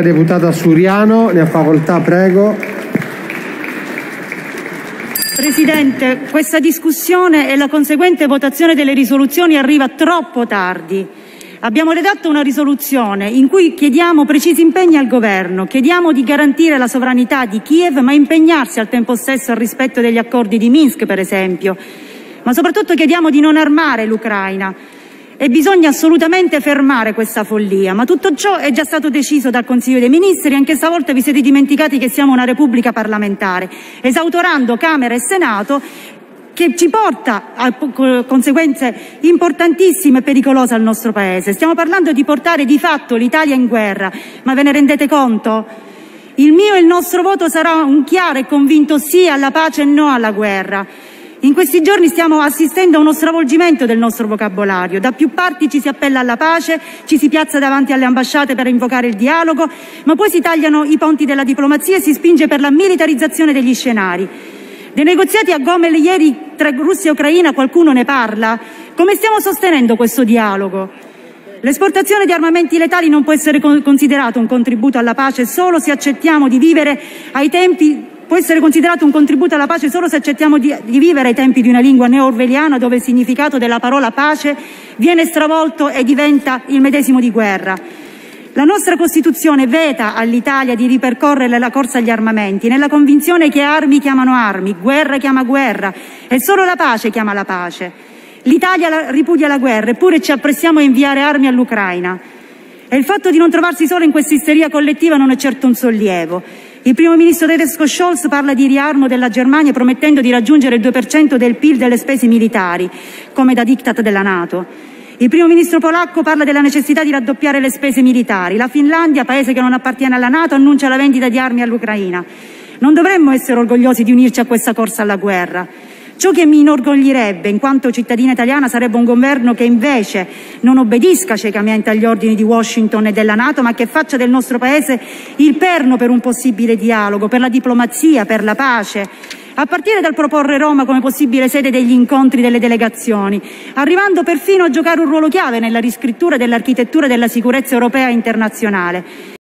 Deputata Suriano, ne ha facoltà, prego. Presidente, questa discussione e la conseguente votazione delle risoluzioni arriva troppo tardi. Abbiamo redatto una risoluzione in cui chiediamo precisi impegni al Governo, chiediamo di garantire la sovranità di Kiev ma impegnarsi al tempo stesso al rispetto degli accordi di Minsk, per esempio. Ma soprattutto chiediamo di non armare l'Ucraina e bisogna assolutamente fermare questa follia, ma tutto ciò è già stato deciso dal Consiglio dei Ministri, anche stavolta vi siete dimenticati che siamo una Repubblica parlamentare, esautorando Camera e Senato che ci porta a conseguenze importantissime e pericolose al nostro Paese. Stiamo parlando di portare di fatto l'Italia in guerra, ma ve ne rendete conto? Il mio e il nostro voto sarà un chiaro e convinto sì alla pace e no alla guerra. In questi giorni stiamo assistendo a uno stravolgimento del nostro vocabolario. Da più parti ci si appella alla pace, ci si piazza davanti alle ambasciate per invocare il dialogo, ma poi si tagliano i ponti della diplomazia e si spinge per la militarizzazione degli scenari. Dei negoziati a Gomel ieri tra Russia e Ucraina qualcuno ne parla? Come stiamo sostenendo questo dialogo? L'esportazione di armamenti letali non può essere considerato un contributo alla pace solo se accettiamo di vivere ai tempi può essere considerato un contributo alla pace solo se accettiamo di, di vivere ai tempi di una lingua neo-orwelliana dove il significato della parola pace viene stravolto e diventa il medesimo di guerra. La nostra Costituzione veta all'Italia di ripercorrere la corsa agli armamenti, nella convinzione che armi chiamano armi, guerra chiama guerra e solo la pace chiama la pace. L'Italia ripudia la guerra, eppure ci apprestiamo a inviare armi all'Ucraina. E il fatto di non trovarsi solo in questa isteria collettiva non è certo un sollievo. Il primo ministro tedesco Scholz parla di riarmo della Germania promettendo di raggiungere il 2% del PIL delle spese militari, come da diktat della Nato. Il primo ministro polacco parla della necessità di raddoppiare le spese militari. La Finlandia, paese che non appartiene alla Nato, annuncia la vendita di armi all'Ucraina. Non dovremmo essere orgogliosi di unirci a questa corsa alla guerra. Ciò che mi inorgoglirebbe in quanto cittadina italiana sarebbe un governo che invece non obbedisca ciecamente agli ordini di Washington e della Nato, ma che faccia del nostro Paese il perno per un possibile dialogo, per la diplomazia, per la pace, a partire dal proporre Roma come possibile sede degli incontri delle delegazioni, arrivando perfino a giocare un ruolo chiave nella riscrittura dell'architettura della sicurezza europea e internazionale.